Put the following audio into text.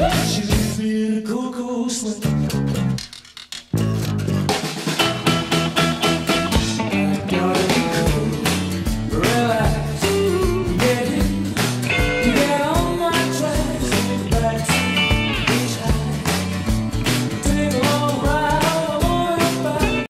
She leaves me in a cocoa sweat.